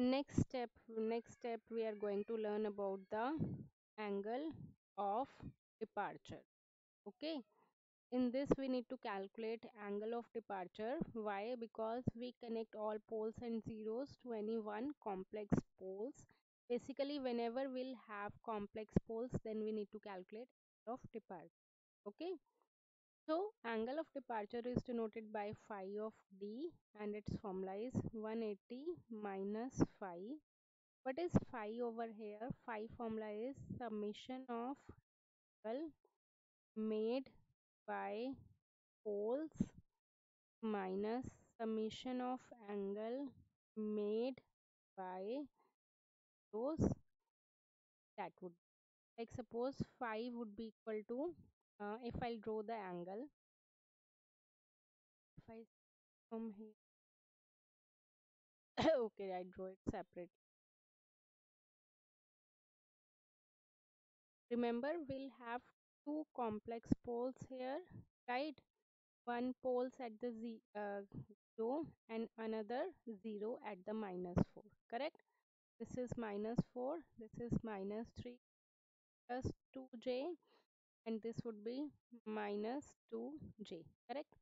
next step next step we are going to learn about the angle of departure. Okay? In this we need to calculate angle of departure. Why? Because we connect all poles and zeros to any one complex poles. Basically whenever we'll have complex poles then we need to calculate of departure. Okay so angle of departure is denoted by phi of d and its formula is 180 minus phi. What is phi over here? Phi formula is summation of angle made by poles minus summation of angle made by those that would like suppose phi would be equal to uh, if I'll draw the angle. If I from here. Okay I draw it separate remember we'll have two complex poles here right? One poles at the z uh, 0 and another 0 at the minus 4 correct? This is minus 4 this is minus 3 plus 2j and this would be minus 2j correct?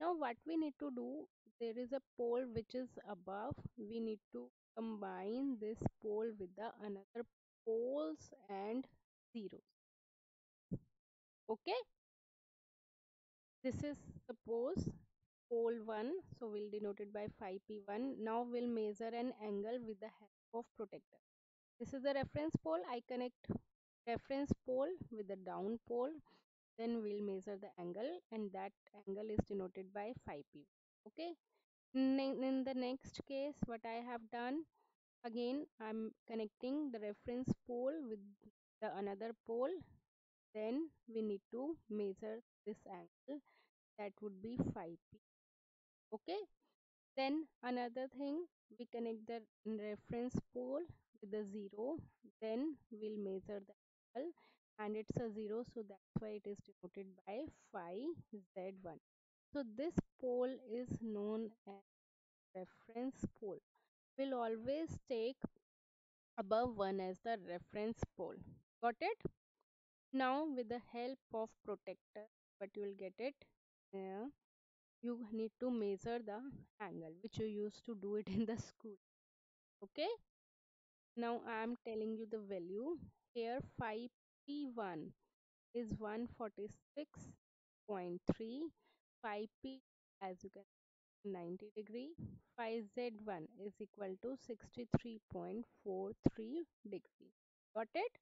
Now what we need to do there is a pole which is above. We need to combine this pole with the another poles and zeros. Okay? This is suppose pole 1 so we'll denote it by phi p1 now we'll measure an angle with the help of protector. This is the reference pole. I connect reference pole with the down pole then we'll measure the angle and that angle is denoted by phi p okay? In the next case what i have done again i'm connecting the reference pole with the another pole then we need to measure this angle that would be phi p okay? Then another thing we connect the reference pole with the zero then we'll measure the and it's a zero so that's why it is denoted by phi z1 so this pole is known as reference pole. We'll always take above one as the reference pole. Got it? Now with the help of protector but you will get it? Uh, you need to measure the angle which you used to do it in the school. Okay? Now i am telling you the value here phi p1 is 146.3 phi p as you can 90 degree. phi z1 is equal to 63.43 degree. Got it?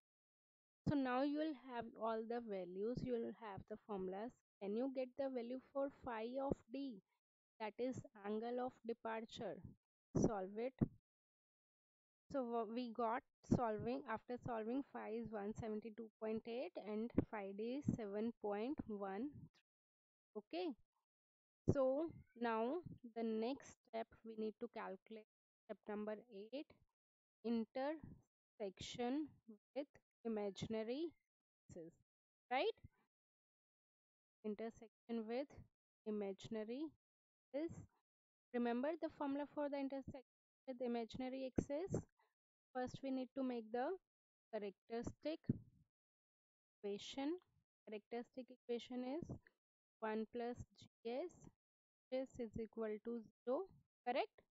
So now you will have all the values. You will have the formulas. Can you get the value for phi of d? That is angle of departure. Solve it so we got solving after solving phi is 172.8 and phi is 7.1 okay? So now the next step we need to calculate step number 8 intersection with imaginary axis right? Intersection with imaginary is remember the formula for the intersection with imaginary axis first we need to make the characteristic equation characteristic equation is 1 plus gs this is equal to 0 correct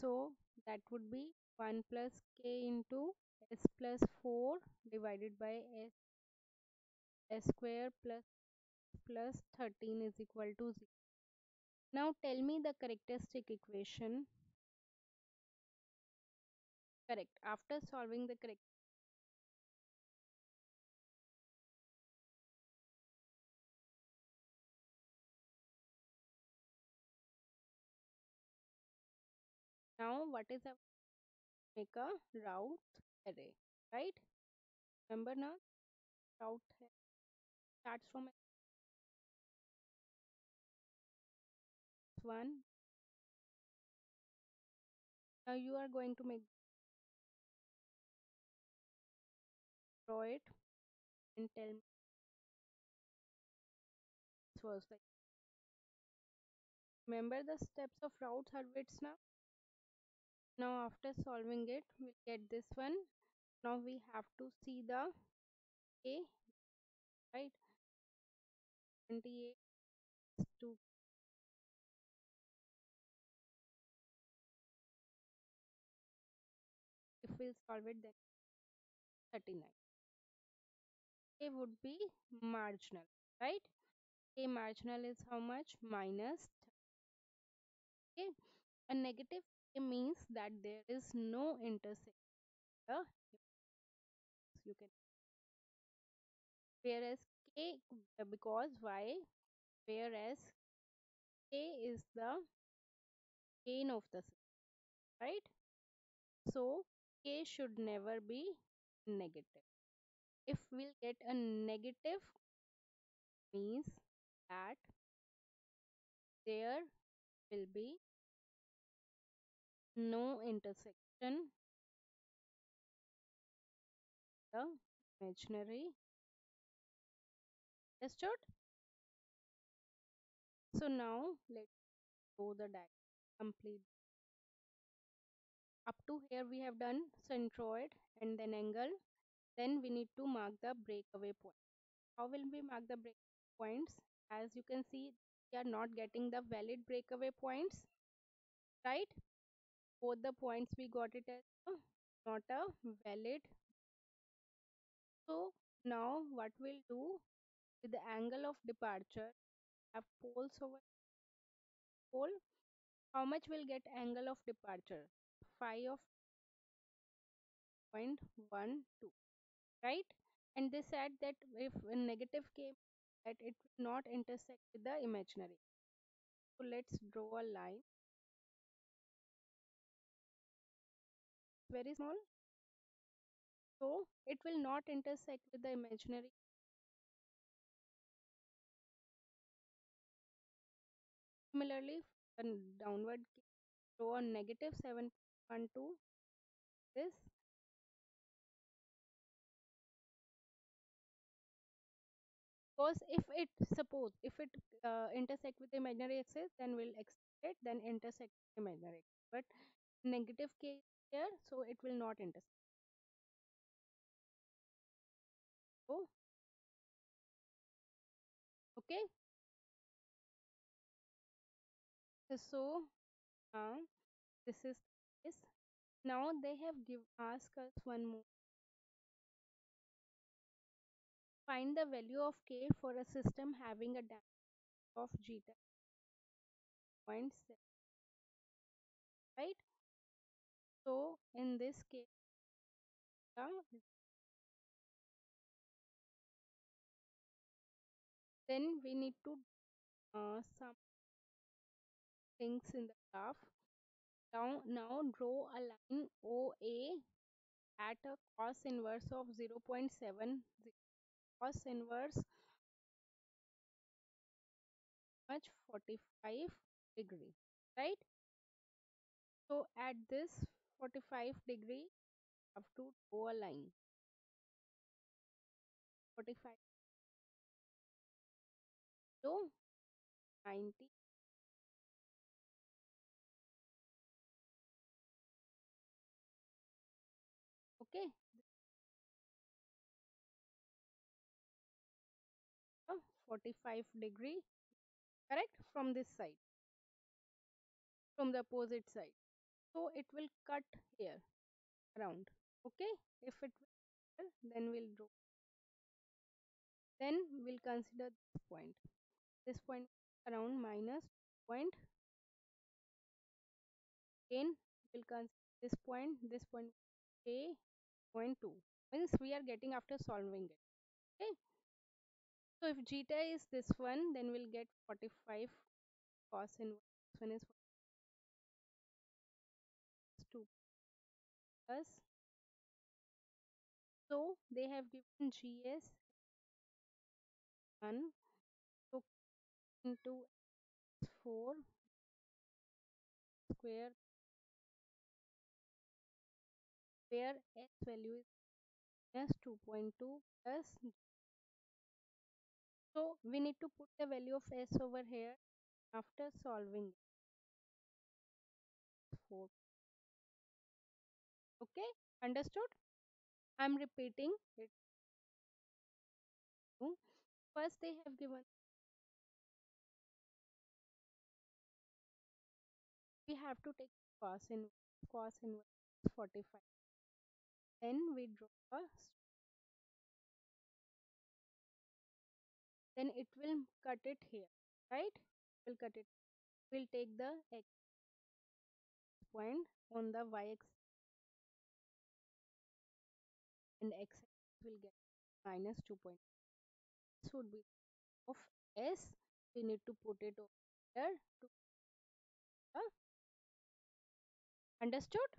so that would be 1 plus k into s plus 4 divided by s, s square plus plus 13 is equal to 0. Now tell me the characteristic equation. Correct. After solving the correct now what is a make a Routh array right remember now Routh starts from one now you are going to make draw it and tell me was like remember the steps of Routh Hurwitz now Now after solving it, we'll get this one. Now we have to see the A, right? 28 to if we'll solve it then 39. A would be marginal, right? A marginal is how much? Minus. Okay. A negative A means that there is no intersection. You can whereas K uh, because why? Whereas K is the gain of the right? So K should never be negative. If we'll get a negative means that there will be no intersection the imaginary understood? So now let's go the diagram complete. Up to here we have done centroid and then angle then we need to mark the breakaway point. How will we mark the break points? As you can see we are not getting the valid breakaway points right? Both the points we got it as not a valid. So now what we'll do with the angle of departure have poles over pole. How much will get angle of departure? Phi of 0.12 right? And they said that if a negative came that it would not intersect with the imaginary. So let's draw a line. Very small. So it will not intersect with the imaginary. Similarly downward draw a negative 7.12 this because if it suppose if it uh, intersect with the imaginary axis then we'll extend it then intersect imaginary but negative case here so it will not intersect. Okay? So uh, this is this. Now they have give ask us one more find the value of k for a system having a density of zeta 0.7 right? So in this case then we need to uh, some things in the graph. Now now draw a line oa at a cos inverse of 0.7 cos inverse much 45 degree right? So at this 45 degree have to draw a line. 45 to 90 okay 45 degree correct from this side from the opposite side. So it will cut here around okay? If it then we'll draw. Then we'll consider this point. This point around minus point. Again we'll consider this point this point a point 2 means we are getting after solving it okay so if zeta is this one then we'll get 45 cos inverse. This one is 2 plus. So they have given gs 1 so into 4 square where s value is minus 2.2 plus so we need to put the value of s over here after solving. 4 okay understood? I'm repeating it. First they have given. We have to take cos inverse cos inverse 45 then we draw a then it will cut it here right? We'll cut it. We'll take the x point on the y axis. And x will get minus 2 point. This would be of s. We need to put it over here to uh, understood